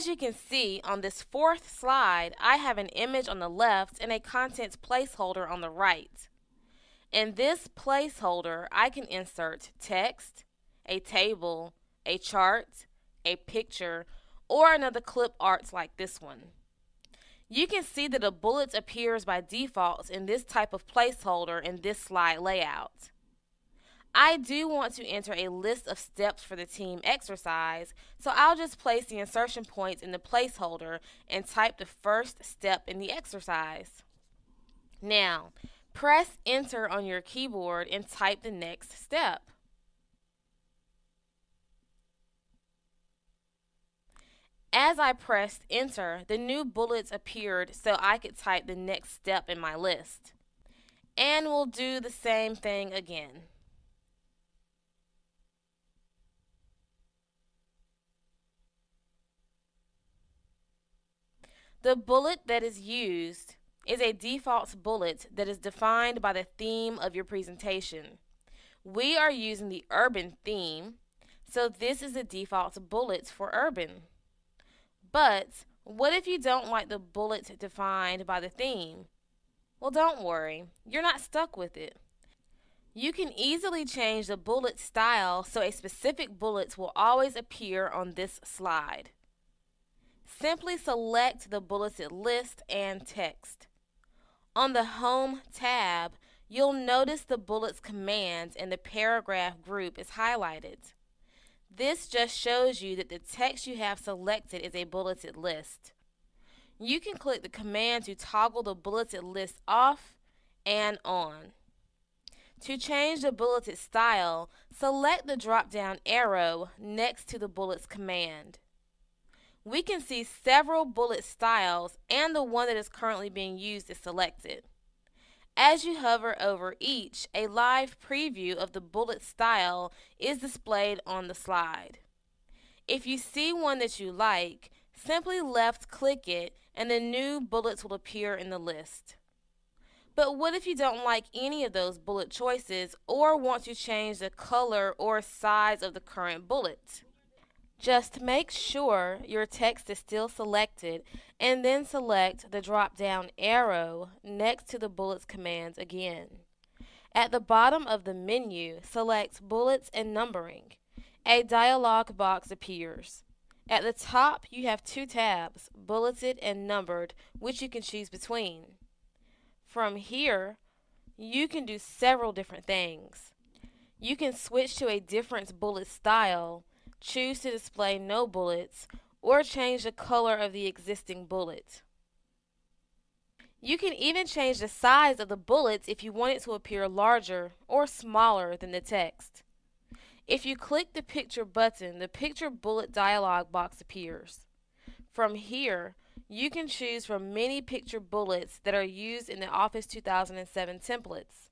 As you can see on this fourth slide, I have an image on the left and a contents placeholder on the right. In this placeholder, I can insert text, a table, a chart, a picture, or another clip art like this one. You can see that a bullet appears by default in this type of placeholder in this slide layout. I do want to enter a list of steps for the team exercise, so I'll just place the insertion points in the placeholder and type the first step in the exercise. Now, press enter on your keyboard and type the next step. As I pressed enter, the new bullets appeared so I could type the next step in my list. And we'll do the same thing again. The bullet that is used is a default bullet that is defined by the theme of your presentation. We are using the urban theme, so this is the default bullet for urban. But what if you don't like the bullet defined by the theme? Well, don't worry, you're not stuck with it. You can easily change the bullet style so a specific bullet will always appear on this slide. Simply select the bulleted list and text. On the Home tab, you'll notice the bullets command and the paragraph group is highlighted. This just shows you that the text you have selected is a bulleted list. You can click the command to toggle the bulleted list off and on. To change the bulleted style, select the drop down arrow next to the bullets command we can see several bullet styles and the one that is currently being used is selected. As you hover over each, a live preview of the bullet style is displayed on the slide. If you see one that you like, simply left click it and the new bullets will appear in the list. But what if you don't like any of those bullet choices or want to change the color or size of the current bullet? Just make sure your text is still selected and then select the drop down arrow next to the bullets command again. At the bottom of the menu, select Bullets and Numbering. A dialog box appears. At the top, you have two tabs, Bulleted and Numbered, which you can choose between. From here, you can do several different things. You can switch to a different bullet style choose to display no bullets, or change the color of the existing bullet. You can even change the size of the bullets if you want it to appear larger or smaller than the text. If you click the picture button, the picture bullet dialog box appears. From here, you can choose from many picture bullets that are used in the Office 2007 templates.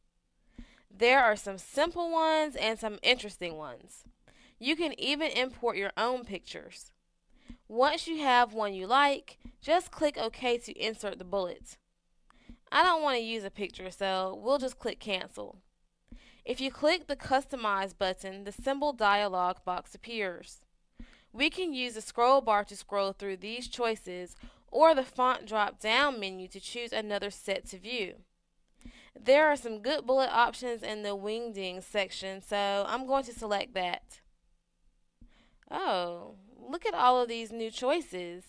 There are some simple ones and some interesting ones. You can even import your own pictures. Once you have one you like, just click OK to insert the bullets. I don't want to use a picture, so we'll just click Cancel. If you click the Customize button, the symbol dialog box appears. We can use the scroll bar to scroll through these choices or the font drop down menu to choose another set to view. There are some good bullet options in the wingding section, so I'm going to select that. Oh, look at all of these new choices.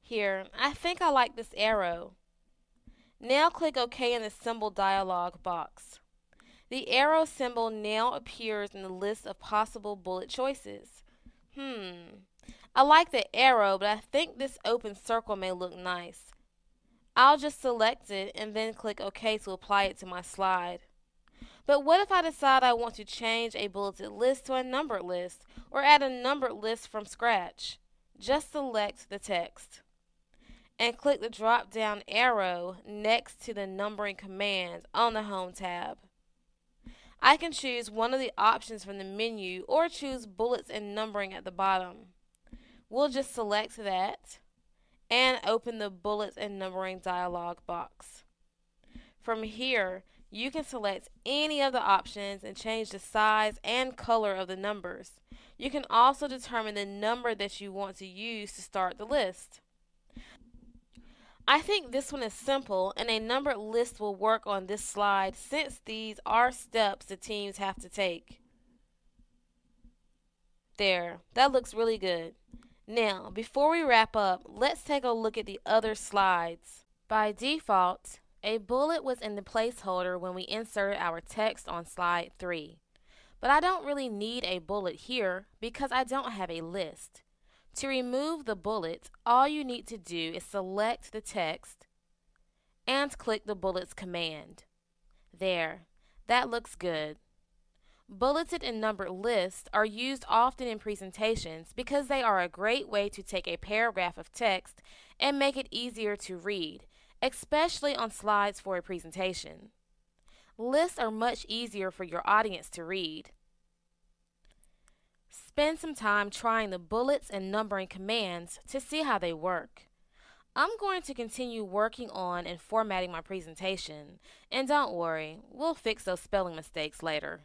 Here, I think I like this arrow. Now click OK in the symbol dialog box. The arrow symbol now appears in the list of possible bullet choices. Hmm, I like the arrow, but I think this open circle may look nice. I'll just select it and then click OK to apply it to my slide. But what if I decide I want to change a bulleted list to a numbered list or add a numbered list from scratch? Just select the text and click the drop down arrow next to the numbering command on the Home tab. I can choose one of the options from the menu or choose bullets and numbering at the bottom. We'll just select that and open the bullets and numbering dialog box. From here, you can select any of the options and change the size and color of the numbers. You can also determine the number that you want to use to start the list. I think this one is simple and a numbered list will work on this slide since these are steps the teams have to take. There, that looks really good. Now, before we wrap up, let's take a look at the other slides. By default, a bullet was in the placeholder when we inserted our text on slide 3. But I don't really need a bullet here because I don't have a list. To remove the bullet, all you need to do is select the text and click the bullets command. There, that looks good. Bulleted and numbered lists are used often in presentations because they are a great way to take a paragraph of text and make it easier to read, especially on slides for a presentation. Lists are much easier for your audience to read. Spend some time trying the bullets and numbering commands to see how they work. I'm going to continue working on and formatting my presentation, and don't worry, we'll fix those spelling mistakes later.